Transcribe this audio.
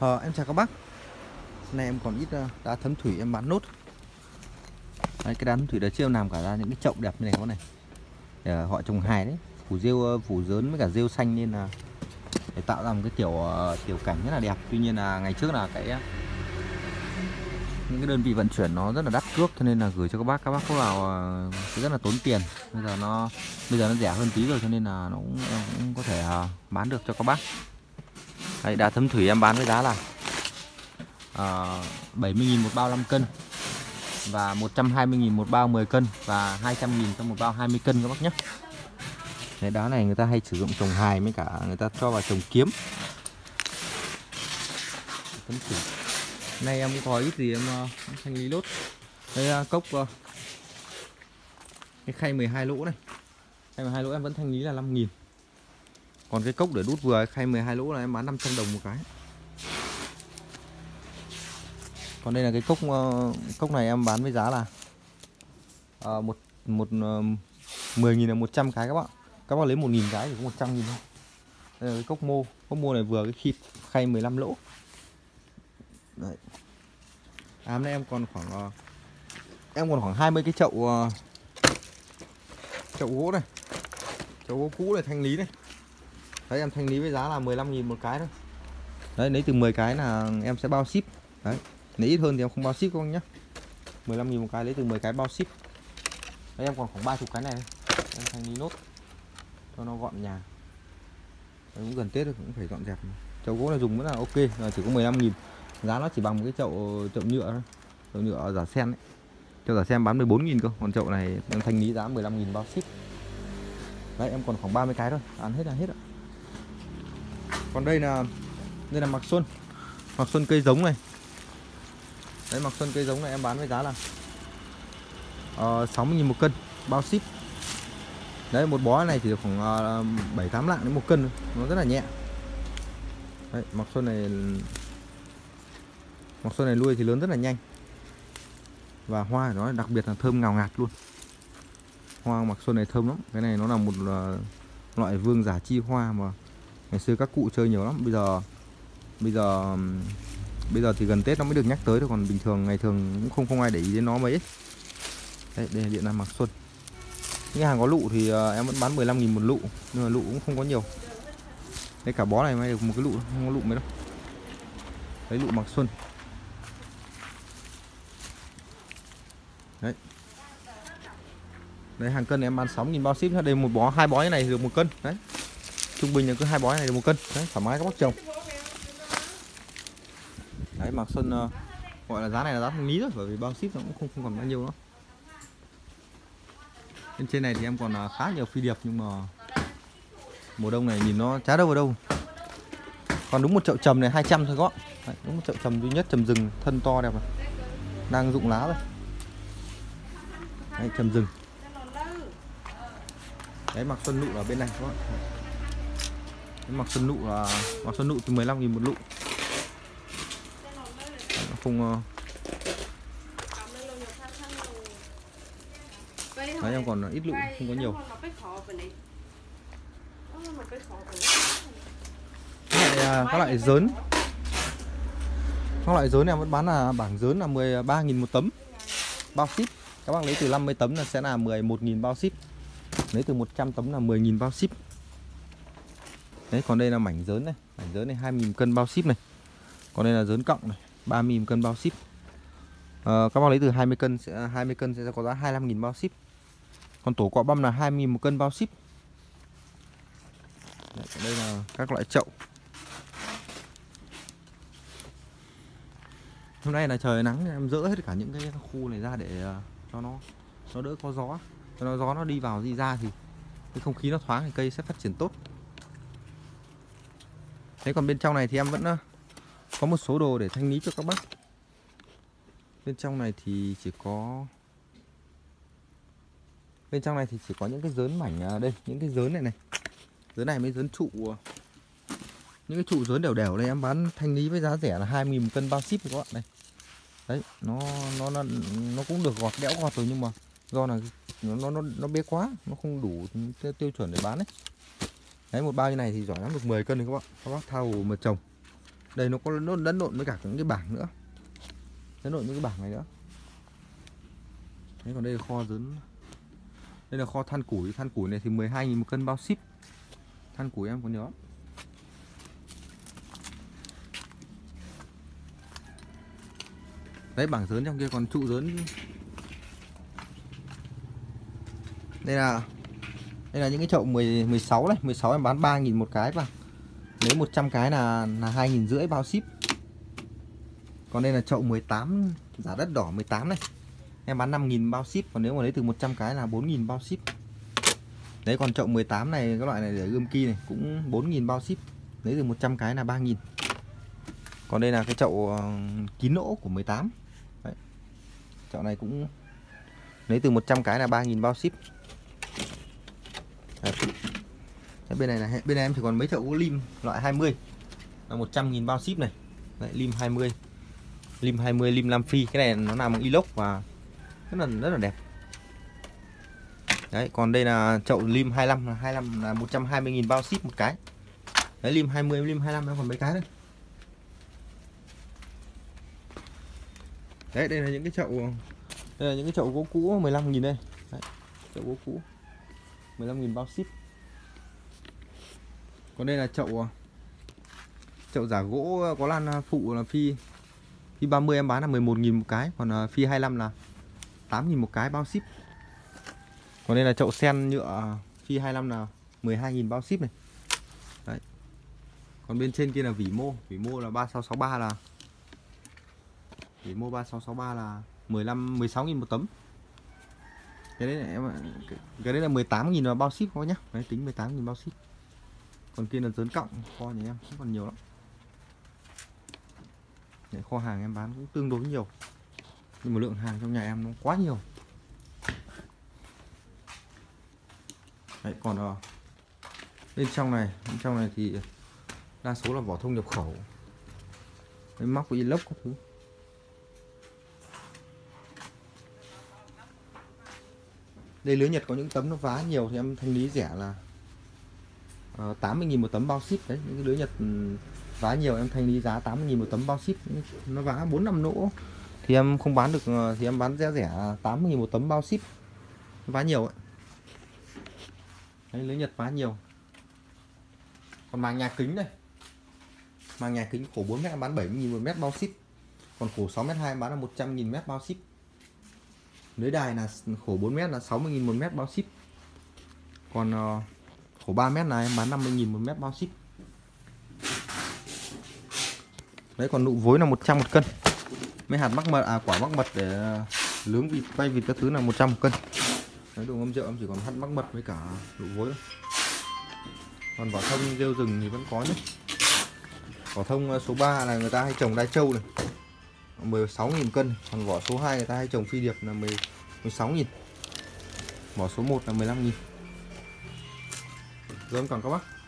Ờ, em chào các bác. Nay em còn ít ờ, đá thấm thủy em bán nốt. Đấy, cái đá thấm thủy đợt chưa em làm cả ra những cái chậu đẹp như này có này. Để ờ, họ trồng hài đấy. Phủ rêu ờ, phủ dớn với cả rêu xanh nên là để tạo ra một cái kiểu tiểu cảnh rất là đẹp. Tuy nhiên là ngày trước là cái những cái đơn vị vận chuyển nó rất là đắt cước cho nên là gửi cho các bác. Các bác có vào sẽ rất là tốn tiền. Bây giờ nó bây giờ nó rẻ hơn tí rồi cho nên là nó cũng, cũng có thể bán được cho các bác. Đấy, đá thấm thủy em bán với giá là ờ, uh, 70.000 một bao 5 cân và 120.000 một bao 10 cân và 200.000 cho một bao 20 cân các bác nhé. Cái đá này người ta hay sử dụng trồng hài với cả người ta cho vào trồng kiếm. Thấm thủy. Nay em cũng có ít gì em ờ, thanh lý lốt. Cái uh, cốc uh, cái khay 12 lỗ này. Khay 12 lỗ em vẫn thanh lý là 5.000 còn cái cốc để đút vừa khay 12 lỗ là em bán 500 đồng một cái. Còn đây là cái cốc ờ, cốc này em bán với giá là à, một một ờ, uh, 10 nghìn là 100 cái các bạn. Các bạn lấy 1.000 cái thì có 100 nghìn thôi. Đây là cái cốc mô. Cốc mô này vừa cái khít khay 15 lỗ. Đấy. À, hôm nay em còn khoảng uh, em còn khoảng 20 cái chậu uh, chậu gỗ này. Chậu gỗ cũ này thanh lý này. Đấy em thanh lý với giá là 15.000 một cái thôi. Đấy lấy từ 10 cái là em sẽ bao ship. Đấy Lấy ít hơn thì em không bao ship các anh nhá. 15.000 một cái lấy từ 10 cái bao ship. Đấy em còn khoảng 30 cái này Em thanh lý nốt Cho nó gọn nhà Đấy, Cũng gần Tết rồi cũng phải dọn dẹp. Chậu gỗ là dùng vẫn là ok là chỉ có 15.000 Giá nó chỉ bằng một cái chậu chậu nhựa thôi. Chậu nhựa giả sen ấy. Chậu giả sen bán 14.000 cơ Còn chậu này em thanh lý giá 15.000 bao ship. Đấy em còn khoảng 30 cái thôi. Ăn hết là hết ạ còn đây là đây là mặc xuân. Mặc xuân cây giống này. Đấy mặc xuân cây giống này em bán với giá là ờ, uh, 60.000 một cân bao ship. Đấy một bó này chỉ khoảng uh, tám lạng đến một cân nó rất là nhẹ. Đấy mặc xuân này mặc xuân này nuôi thì lớn rất là nhanh. Và hoa của nó đặc biệt là thơm ngào ngạt luôn. Hoa mặc xuân này thơm lắm. Cái này nó là một uh, loại vương giả chi hoa mà ngày xưa các cụ chơi nhiều lắm. Bây giờ bây giờ bây giờ thì gần tết nó mới được nhắc tới thôi. Còn bình thường ngày thường cũng không không ai để ý đến nó mấy đây, đây là điện nam mạc xuân. Những hàng có lụ thì ờ, em vẫn bán 15.000 một lụ. Nhưng mà lụ cũng không có nhiều. Đây cả bó này mới được một cái lụ không có lụ mấy đâu. Lấy lụ mạc xuân. Đấy. Đấy hàng cân em bán 6.000 bao ship đây một bó hai bó như này thì được một cân. Đấy trung bình là cứ hai bó này được một cân. Đấy thoải mái các bác trồng đấy mạc xuân uh, gọi là giá này là giá thanh lý rồi bởi vì bao ship nó cũng không không còn bao nhiêu nữa. Bên trên này thì em còn uh, khá nhiều phi điệp nhưng mà mùa đông này nhìn nó chả đâu vào đâu. Còn đúng một chậu trầm này 200 thôi các đấy, đúng một chậu trầm duy nhất trầm rừng thân to đẹp này. Đang rụng lá rồi. Đấy, trầm rừng. Đấy mặc xuân nụ ở bên này các bạn mặc xuân nụ là mặc xuân nụ thì 15 nghìn một lụ. Không uh... đấy em còn ít lụ không có nhiều. các loại, các loại dớn. Các loại dớn này em vẫn bán là bảng dớn là 13 nghìn một tấm. Bao ship. Các bác lấy từ 50 tấm là sẽ là 11 nghìn bao ship. Lấy từ 100 tấm là 10 nghìn bao ship Đấy còn đây là mảnh dớn này. Mảnh dớn này 2.000 cân bao ship này. Còn đây là dớn cộng này 3.000 cân bao ship. À, Các bác lấy từ 20 cân sẽ 20 cân sẽ có giá 25.000 bao ship. Còn tổ cọ băm là 2.000 một cân bao ship. Đấy, Đây là các loại chậu. Hôm nay là trời nắng em dỡ hết cả những cái khu này ra để ờ, cho nó nó đỡ có gió. Cho nó gió nó đi vào đi ra thì cái không khí nó thoáng thì cây sẽ phát triển tốt. Thế còn bên trong này thì em vẫn ờ, có một số đồ để thanh lý cho các bác. Bên trong này thì chỉ có Bên trong này thì chỉ có những cái dớn mảnh à, đây Những cái dớn này này. Dớn này mới dớn trụ à. Những cái trụ dớn đều đều đây em bán thanh lý với giá rẻ là 2.000 một cân bao ship các bạn này. Đấy nó nó nó nó cũng được gọt đẽo gọt rồi nhưng mà do là nó nó, nó bé quá nó không đủ tiêu chuẩn để bán đấy Đấy, một bao như này thì giỏi lắm, được 10 cân đấy các bạn Các bác thao mà trồng. Đây, nó có nó lẫn lộn với cả những cái bảng nữa. Lẫn lộn những cái bảng này nữa. Đấy, còn đây là kho dấn đây là kho than củi. Than củi này thì 12.000 một cân bao ship. Than củi em có nhớ đấy, bảng lớn trong kia còn trụ lớn. Đây là đây là những cái chậu 10 16 này. 16 em bán 3.000 một cái và nếu 100 cái là là hai nghìn rưỡi bao ship. Còn đây là chậu 18 giả đất đỏ 18 này. Em bán 5.000 bao ship, còn nếu mà lấy từ 100 cái là 4.000 bao ship. Đấy, còn chậu 18 này, cái loại này để gươm kia này, cũng 4.000 bao ship. Lấy từ 100 cái là 3.000 còn đây là cái chậu ờ, kín nỗ của 18 đấy. chậu này cũng lấy từ 100 cái là 3.000 bao ship đấy. bên này là bên này em chỉ còn mấy thợ gỗ lim loại 20 là 100.000 bao ship này. Đấy, lim 20 lim 20 lim lam phi. Cái này nó làm bằng inox và rất là rất là đẹp. Đấy còn đây là chậu lim 25 là 25 là 120.000 bao ship một cái. Đấy lim 20 lim 25 nó còn mấy cái nữa. Đấy đây là những cái chậu đây là những cái chậu gỗ cũ 15.000 đây. Đấy, chậu gỗ cũ. 15.000 bao ship. Còn đây là chậu à, chậu giả gỗ à, có lan à, phụ là phi phi 30 em bán là 11.000 một cái, còn phi 25 là 8.000 một cái bao ship. Còn đây là chậu sen nhựa phi 25 là 12.000 bao ship này. Đấy. Còn bên trên kia là vỉ mô vỉ mô là 3663 là, vỉ mô 3663 là 15 16.000 một tấm cái đấy là em cái đấy là 18.000 là bao ship thôi nhá? Đấy tính 18.000 bao ship. Còn kia là dớn cộng kho nhà em cũng còn nhiều lắm. Đấy, kho hàng em bán cũng tương đối nhiều. Nhưng mà lượng hàng trong nhà em nó quá nhiều. Đấy, còn ờ, bên trong này bên trong này thì đa số là vỏ thông nhập khẩu. Cái móc của inox các thứ. Đây lưới nhật có những tấm nó vá nhiều thì em thanh lý rẻ là ờ, uh, 80.000 một tấm bao ship đấy. Những cái lưới nhật ừ, vá nhiều em thanh lý giá 80.000 một tấm bao ship nó vá 4 năm nỗ thì em không bán được ờ, thì em bán rẻ rẻ 80.000 một tấm bao ship. Vá nhiều ấy đấy lưới nhật vá nhiều. Còn màng nhà kính đây. Màng nhà kính khổ 4 mét bán 70.000 một mét bao ship. Còn khổ 6 mét 2 bán là 100.000 mét bao ship lưới đài là khổ 4 mét là 60.000 một mét bao ship. Còn uh, khổ 3 mét này em bán 50.000 một mét bao ship. Đấy còn nụ vối là 100 một cân. Mấy hạt mắc mật à quả mắc mật để ờ, lướng vịt quay vịt các thứ là 100 một cân. Đấy đồ ngâm rượu em chỉ còn hạt mắc mật với cả nụ vối thôi. Còn vỏ thông rêu rừng thì vẫn có nhé. Vỏ thông ờ, số 3 là người ta hay trồng đai trâu này. 16.000 cân còn vỏ số 2 người ta hay trồng phi điệp là 16.000 vỏ số 1 là 15.000 rồi còn các bác.